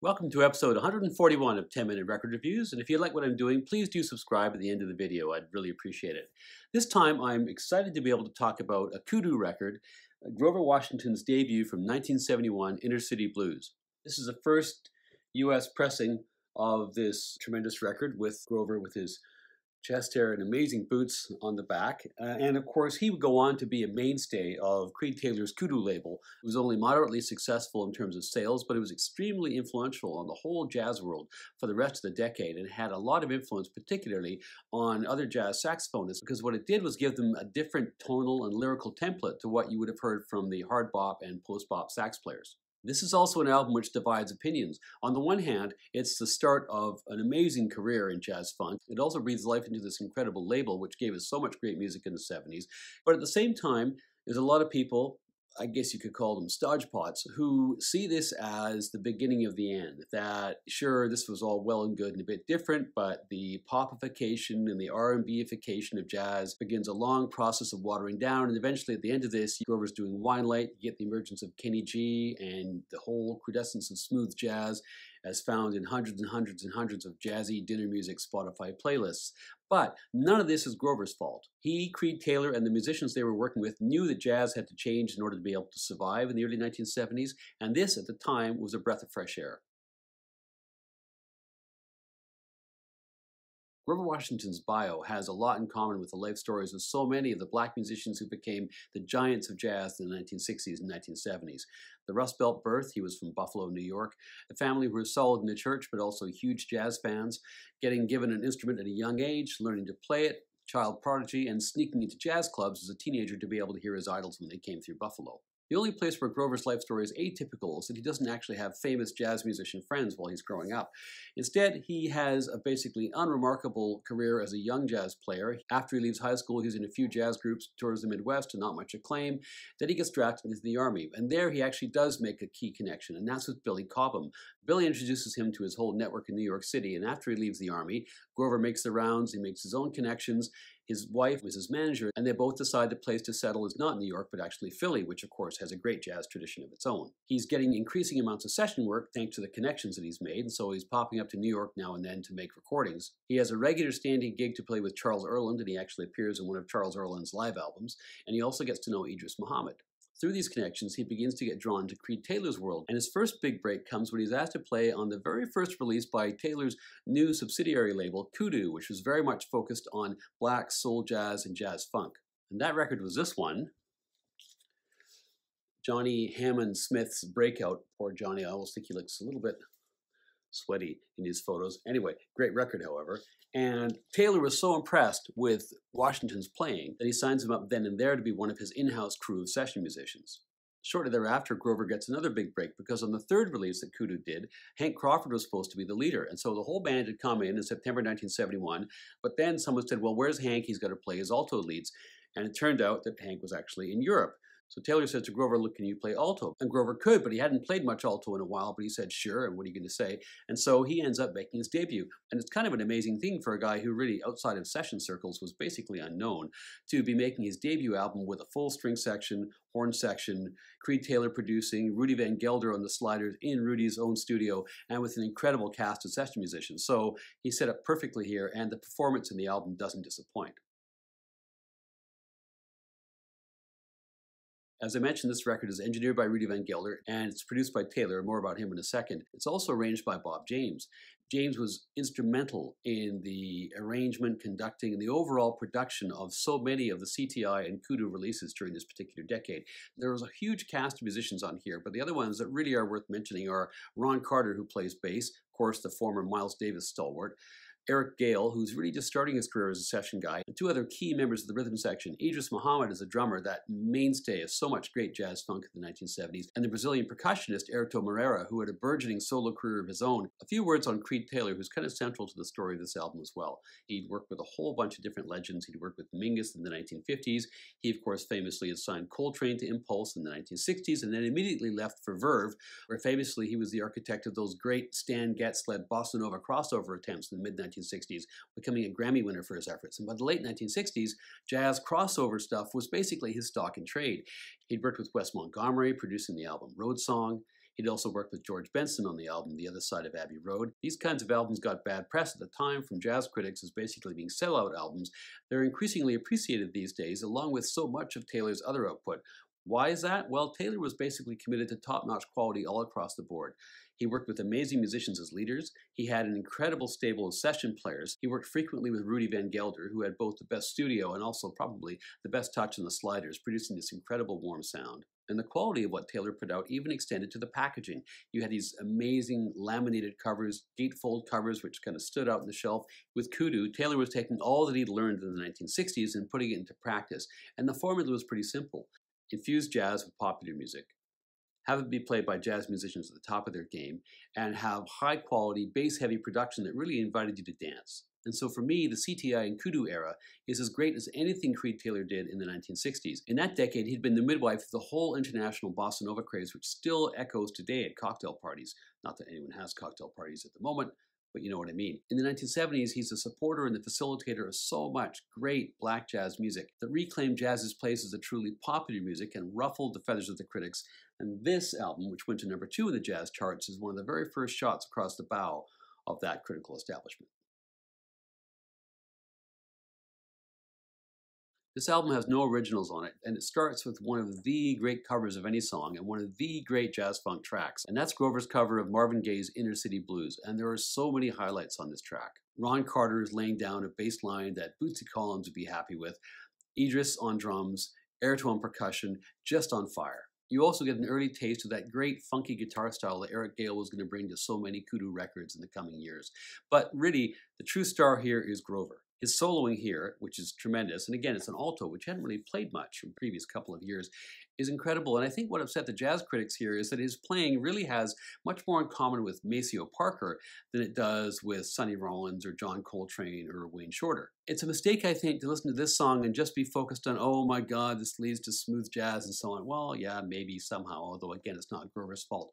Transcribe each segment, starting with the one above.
Welcome to episode 141 of 10 Minute Record Reviews, and if you like what I'm doing, please do subscribe at the end of the video. I'd really appreciate it. This time, I'm excited to be able to talk about a kudu record, uh, Grover Washington's debut from 1971, Inner City Blues. This is the first U.S. pressing of this tremendous record with Grover with his chest hair and amazing boots on the back. Uh, and of course, he would go on to be a mainstay of Creed Taylor's Kudu label. It was only moderately successful in terms of sales, but it was extremely influential on the whole jazz world for the rest of the decade and had a lot of influence, particularly on other jazz saxophonists, because what it did was give them a different tonal and lyrical template to what you would have heard from the hard bop and post bop sax players. This is also an album which divides opinions. On the one hand, it's the start of an amazing career in jazz funk. It also breathes life into this incredible label, which gave us so much great music in the 70s. But at the same time, there's a lot of people, I guess you could call them stodgepots, who see this as the beginning of the end. That sure, this was all well and good and a bit different, but the popification and the R&Bification of jazz begins a long process of watering down, and eventually at the end of this, Grover's doing Winelight, you get the emergence of Kenny G and the whole credescence of smooth jazz, as found in hundreds and hundreds and hundreds of jazzy dinner music Spotify playlists. But none of this is Grover's fault. He, Creed Taylor, and the musicians they were working with knew that jazz had to change in order to be able to survive in the early 1970s, and this at the time was a breath of fresh air. Grover Washington's bio has a lot in common with the life stories of so many of the black musicians who became the giants of jazz in the 1960s and 1970s. The Rust Belt birth, he was from Buffalo, New York. A family who were solid in the church, but also huge jazz fans. Getting given an instrument at a young age, learning to play it, child prodigy, and sneaking into jazz clubs as a teenager to be able to hear his idols when they came through Buffalo. The only place where Grover's life story is atypical is that he doesn't actually have famous jazz musician friends while he's growing up. Instead, he has a basically unremarkable career as a young jazz player. After he leaves high school, he's in a few jazz groups, tours the Midwest, to not much acclaim. Then he gets drafted into the Army, and there he actually does make a key connection, and that's with Billy Cobham. Billy introduces him to his whole network in New York City, and after he leaves the Army, Grover makes the rounds, he makes his own connections, his wife was his manager, and they both decide the place to settle is not New York, but actually Philly, which of course has a great jazz tradition of its own. He's getting increasing amounts of session work thanks to the connections that he's made, and so he's popping up to New York now and then to make recordings. He has a regular standing gig to play with Charles Earland, and he actually appears in one of Charles Earland's live albums, and he also gets to know Idris Muhammad. Through these connections, he begins to get drawn to Creed Taylor's world, and his first big break comes when he's asked to play on the very first release by Taylor's new subsidiary label, Kudu, which was very much focused on black soul jazz and jazz funk. And that record was this one, Johnny Hammond Smith's Breakout. Poor Johnny, I almost think he looks a little bit sweaty in these photos. Anyway, great record, however. And Taylor was so impressed with Washington's playing that he signs him up then and there to be one of his in house crew of session musicians. Shortly thereafter, Grover gets another big break because on the third release that Kudu did, Hank Crawford was supposed to be the leader. And so the whole band had come in in September 1971. But then someone said, Well, where's Hank? He's got to play his alto leads. And it turned out that Hank was actually in Europe. So Taylor said to Grover, look, can you play alto? And Grover could, but he hadn't played much alto in a while, but he said, sure, and what are you going to say? And so he ends up making his debut. And it's kind of an amazing thing for a guy who really, outside of session circles, was basically unknown, to be making his debut album with a full string section, horn section, Creed Taylor producing, Rudy Van Gelder on the sliders in Rudy's own studio, and with an incredible cast of session musicians. So he set up perfectly here, and the performance in the album doesn't disappoint. As I mentioned, this record is engineered by Rudy Van Gelder and it's produced by Taylor. More about him in a second. It's also arranged by Bob James. James was instrumental in the arrangement, conducting, and the overall production of so many of the CTI and Kudu releases during this particular decade. There was a huge cast of musicians on here, but the other ones that really are worth mentioning are Ron Carter, who plays bass, of course, the former Miles Davis stalwart. Eric Gale, who's really just starting his career as a session guy, and two other key members of the rhythm section. Idris Muhammad is a drummer, that mainstay of so much great jazz funk in the 1970s, and the Brazilian percussionist Airto Moreira, who had a burgeoning solo career of his own. A few words on Creed Taylor, who's kind of central to the story of this album as well. He'd worked with a whole bunch of different legends. He'd worked with Mingus in the 1950s. He, of course, famously had signed Coltrane to Impulse in the 1960s, and then immediately left for Verve, where famously he was the architect of those great Stan Getz-led bossa nova crossover attempts in the mid 1960s, becoming a Grammy winner for his efforts. And by the late 1960s, jazz crossover stuff was basically his stock in trade. He'd worked with Wes Montgomery, producing the album Road Song. He'd also worked with George Benson on the album The Other Side of Abbey Road. These kinds of albums got bad press at the time from jazz critics as basically being sellout albums. They're increasingly appreciated these days, along with so much of Taylor's other output. Why is that? Well, Taylor was basically committed to top notch quality all across the board. He worked with amazing musicians as leaders. He had an incredible stable of session players. He worked frequently with Rudy Van Gelder, who had both the best studio and also probably the best touch on the sliders, producing this incredible warm sound. And the quality of what Taylor put out even extended to the packaging. You had these amazing laminated covers, gatefold covers, which kind of stood out on the shelf. With Kudu, Taylor was taking all that he'd learned in the 1960s and putting it into practice. And the formula was pretty simple. Infuse jazz with popular music have it be played by jazz musicians at the top of their game, and have high quality, bass heavy production that really invited you to dance. And so for me, the CTI and Kudu era is as great as anything Creed Taylor did in the 1960s. In that decade, he'd been the midwife of the whole international bossa nova craze, which still echoes today at cocktail parties. Not that anyone has cocktail parties at the moment, but you know what I mean. In the 1970s, he's a supporter and the facilitator of so much great black jazz music that reclaimed jazz's place as a truly popular music and ruffled the feathers of the critics. And this album, which went to number two in the jazz charts, is one of the very first shots across the bow of that critical establishment. This album has no originals on it, and it starts with one of the great covers of any song and one of the great jazz funk tracks, and that's Grover's cover of Marvin Gaye's Inner City Blues, and there are so many highlights on this track. Ron Carter is laying down a bass line that Bootsy Collins would be happy with, Idris on drums, Airto on percussion, just on fire. You also get an early taste of that great funky guitar style that Eric Gale was going to bring to so many kudu records in the coming years. But really, the true star here is Grover. His soloing here, which is tremendous, and again, it's an alto, which hadn't really played much in previous couple of years, is incredible. And I think what upset the jazz critics here is that his playing really has much more in common with Maceo Parker than it does with Sonny Rollins or John Coltrane or Wayne Shorter. It's a mistake, I think, to listen to this song and just be focused on, oh my God, this leads to smooth jazz and so on. Well, yeah, maybe somehow, although again, it's not Grover's fault.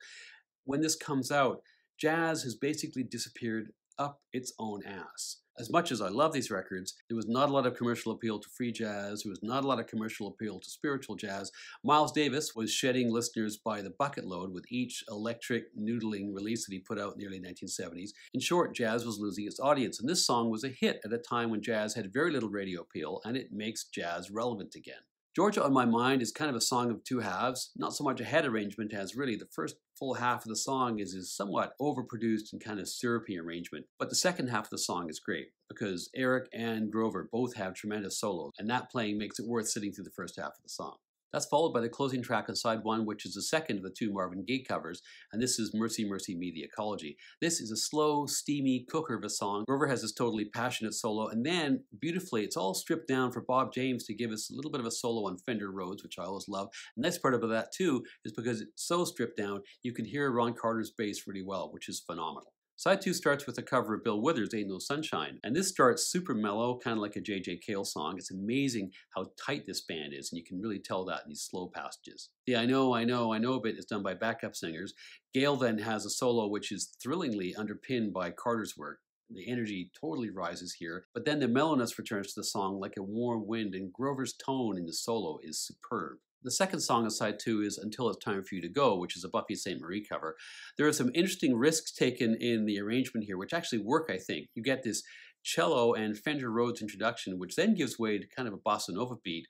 When this comes out, jazz has basically disappeared up its own ass as much as I love these records, there was not a lot of commercial appeal to free jazz. There was not a lot of commercial appeal to spiritual jazz. Miles Davis was shedding listeners by the bucket load with each electric noodling release that he put out in the early 1970s. In short, jazz was losing its audience, and this song was a hit at a time when jazz had very little radio appeal, and it makes jazz relevant again. Georgia on My Mind is kind of a song of two halves, not so much a head arrangement as really the first full half of the song is is somewhat overproduced and kind of syrupy arrangement. But the second half of the song is great because Eric and Grover both have tremendous solos, and that playing makes it worth sitting through the first half of the song. That's followed by the closing track on side one, which is the second of the two Marvin Gaye covers, and this is Mercy, Mercy Me, The Ecology. This is a slow, steamy cooker of a song. Grover has this totally passionate solo, and then, beautifully, it's all stripped down for Bob James to give us a little bit of a solo on Fender Rhodes, which I always love. The nice part about that, too, is because it's so stripped down, you can hear Ron Carter's bass really well, which is phenomenal. Side 2 starts with a cover of Bill Withers' Ain't No Sunshine, and this starts super mellow, kind of like a J.J. Cale song. It's amazing how tight this band is, and you can really tell that in these slow passages. The I Know, I Know, I Know bit is done by backup singers. Gale then has a solo which is thrillingly underpinned by Carter's work. The energy totally rises here, but then the mellowness returns to the song like a warm wind, and Grover's tone in the solo is superb. The second song on side two is Until It's Time for You to Go, which is a Buffy Sainte-Marie cover. There are some interesting risks taken in the arrangement here, which actually work, I think. You get this cello and Fender Rhodes introduction, which then gives way to kind of a bossa nova beat,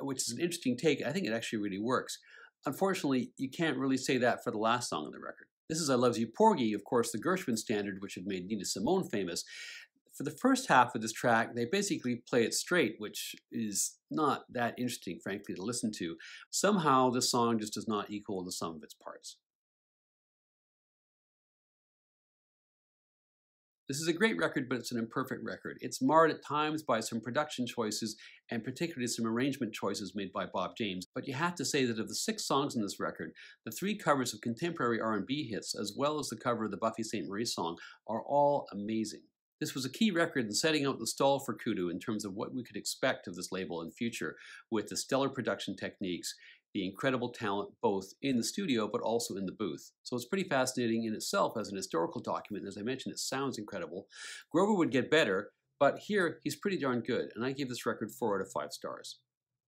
uh, which is an interesting take. I think it actually really works. Unfortunately, you can't really say that for the last song on the record. This is I Loves You Porgy, of course, the Gershwin standard, which had made Nina Simone famous for the first half of this track, they basically play it straight, which is not that interesting, frankly, to listen to. Somehow, the song just does not equal the sum of its parts. This is a great record, but it's an imperfect record. It's marred at times by some production choices and particularly some arrangement choices made by Bob James. But you have to say that of the six songs in this record, the three covers of contemporary R&B hits, as well as the cover of the Buffy Sainte-Marie song, are all amazing. This was a key record in setting out the stall for Kudu in terms of what we could expect of this label in future with the stellar production techniques, the incredible talent both in the studio but also in the booth. So it's pretty fascinating in itself as an historical document. As I mentioned, it sounds incredible. Grover would get better, but here he's pretty darn good, and I give this record 4 out of 5 stars.